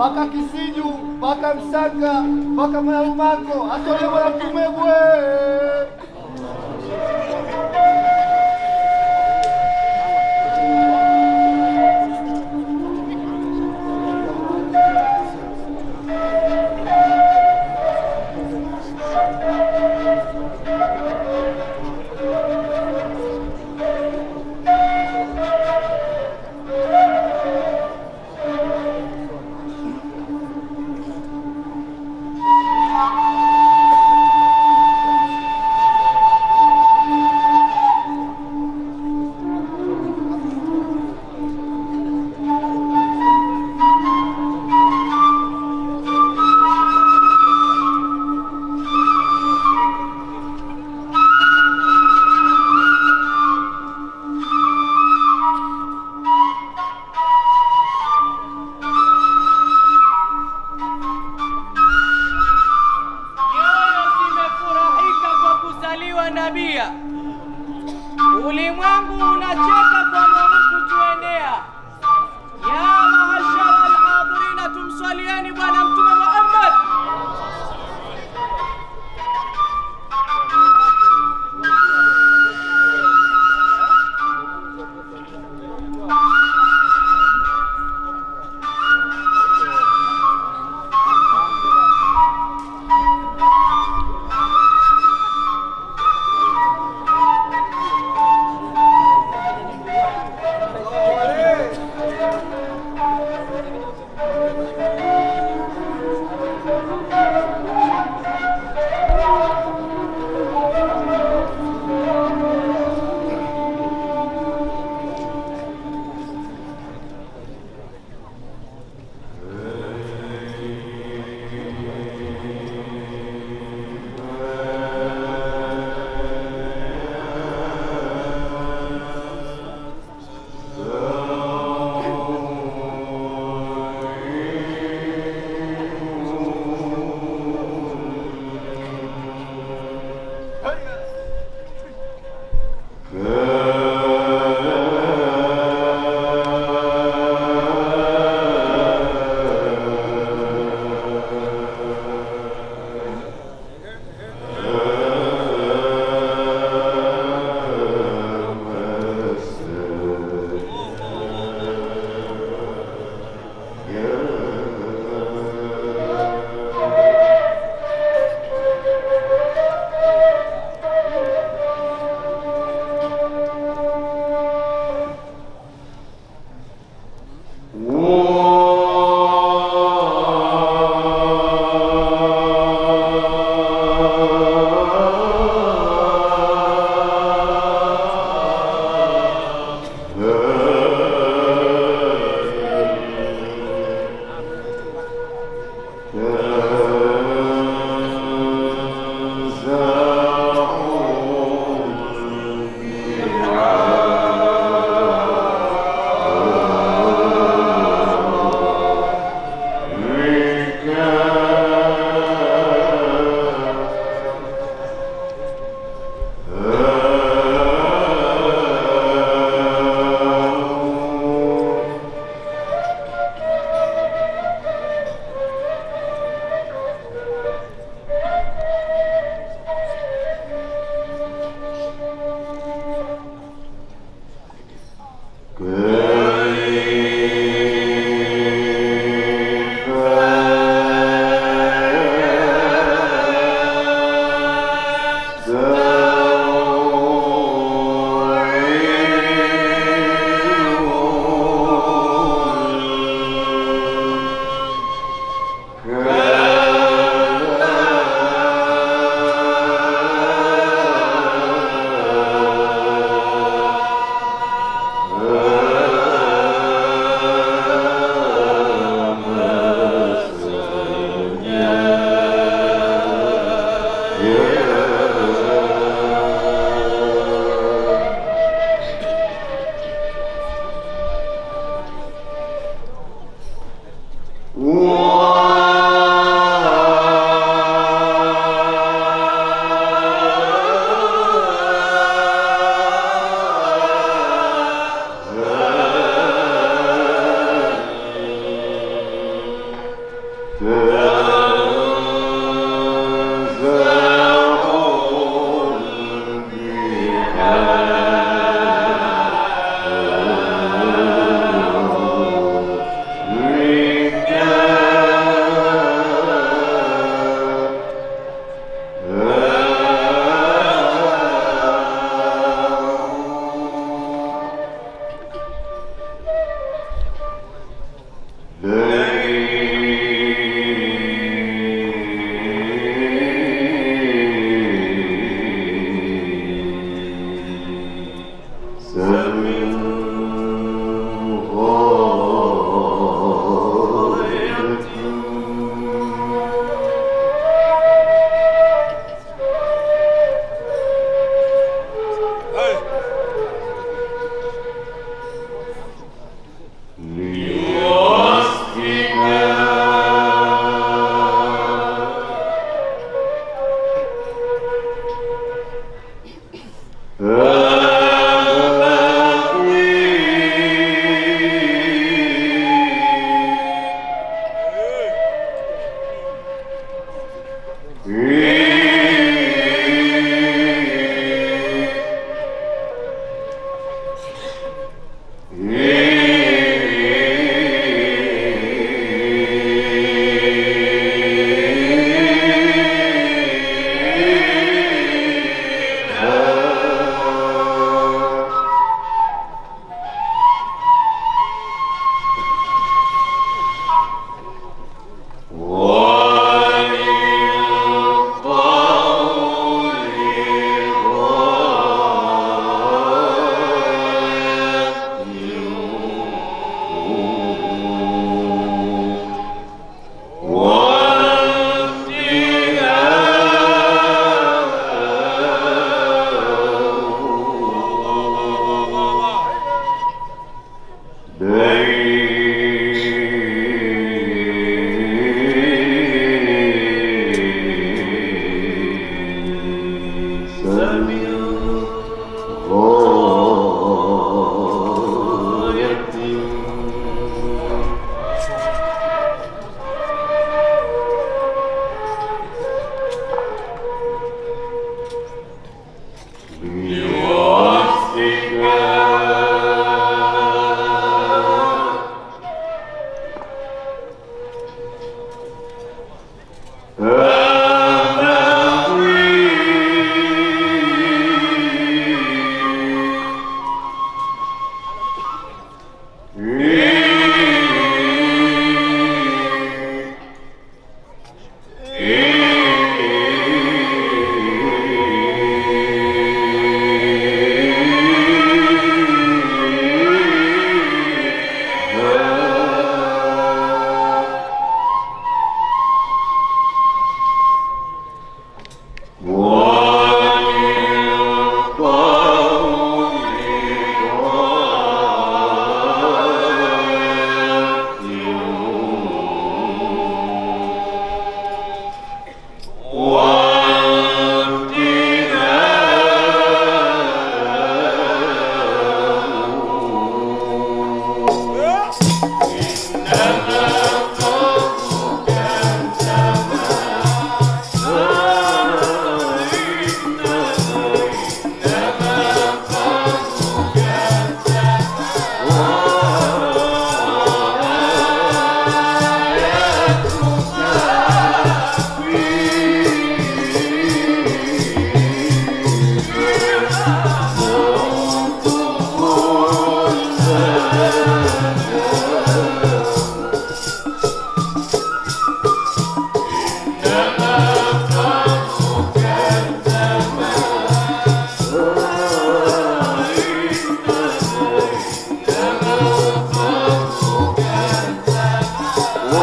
mpaka Kisiju mpaka Msanga mpaka Mwanamako, hata yule Bwana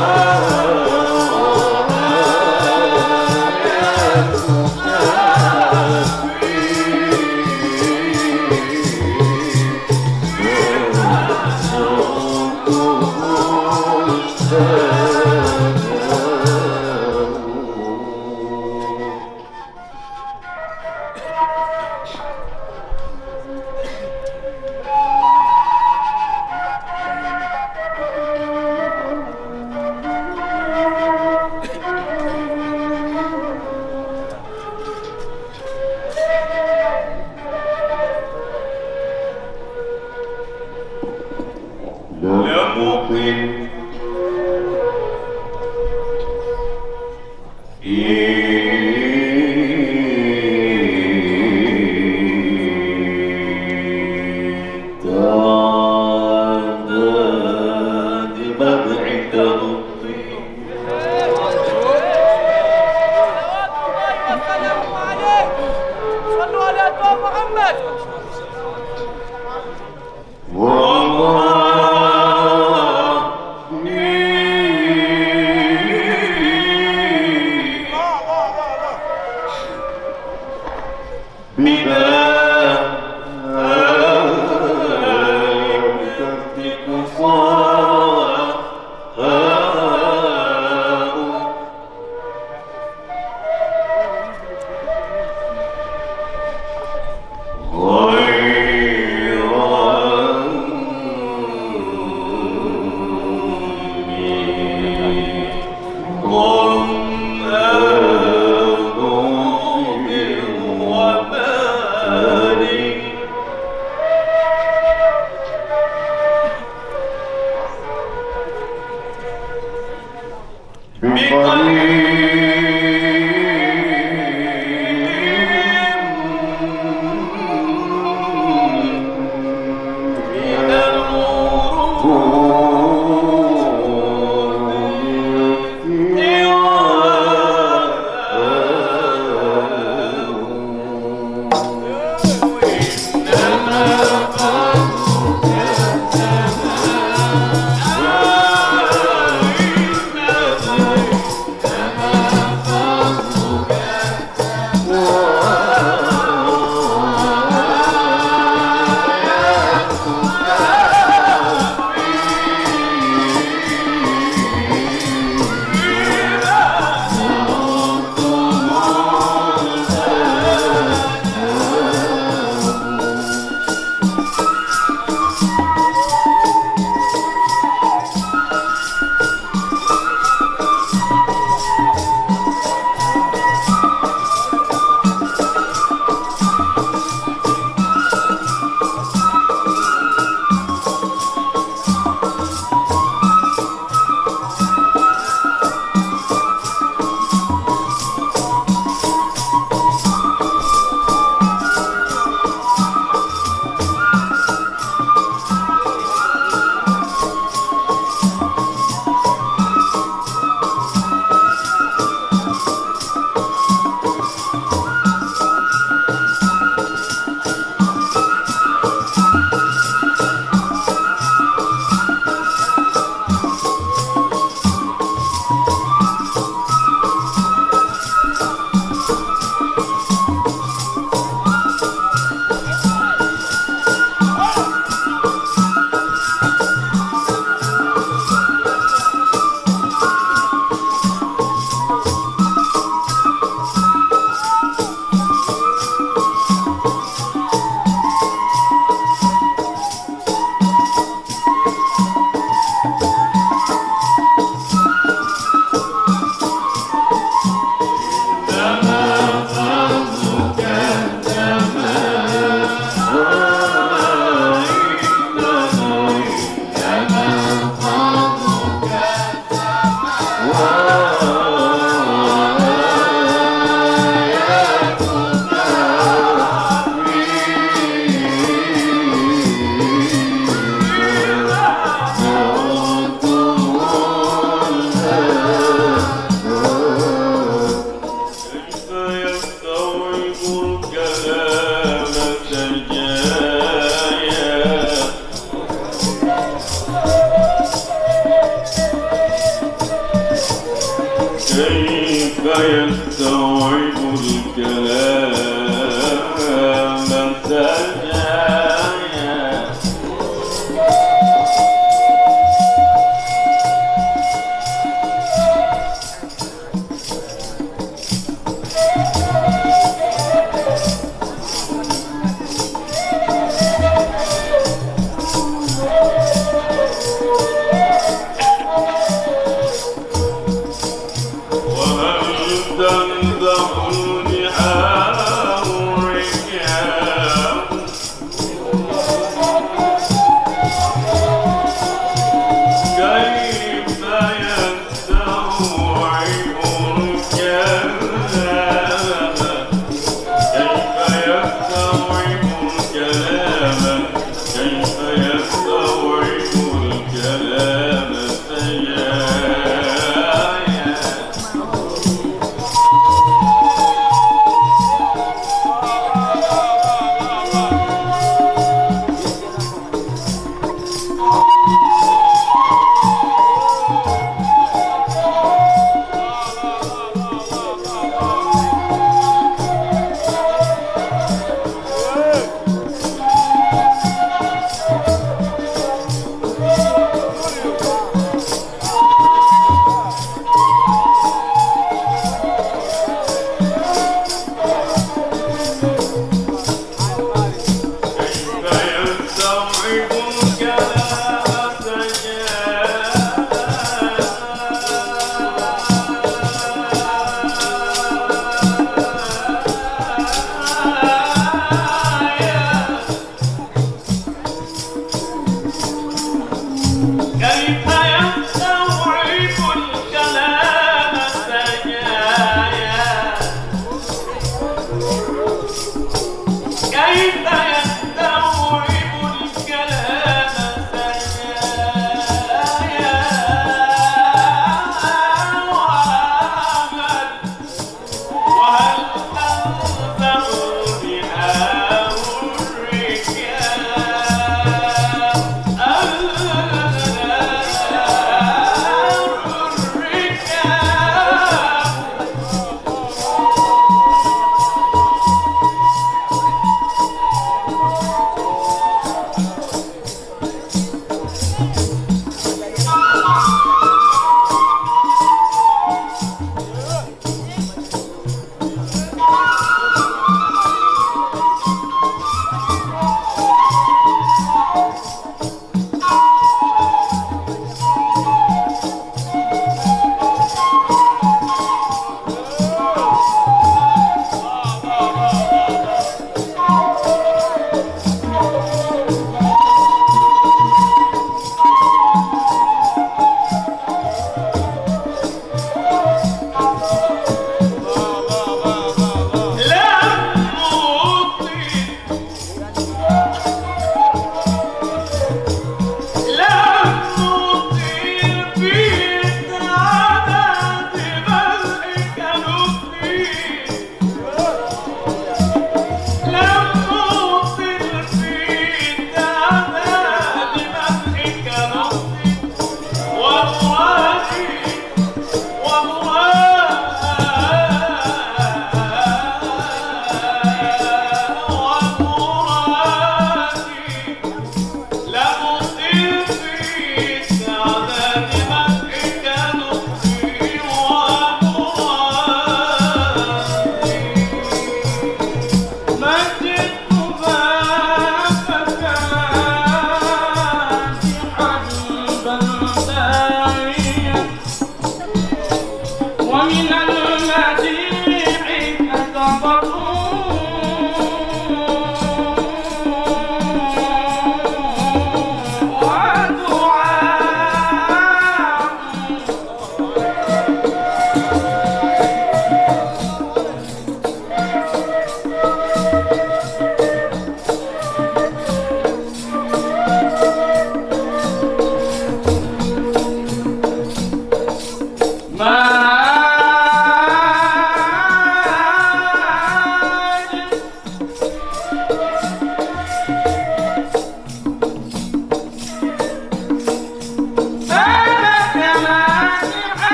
아!